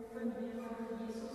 分别他的耶稣。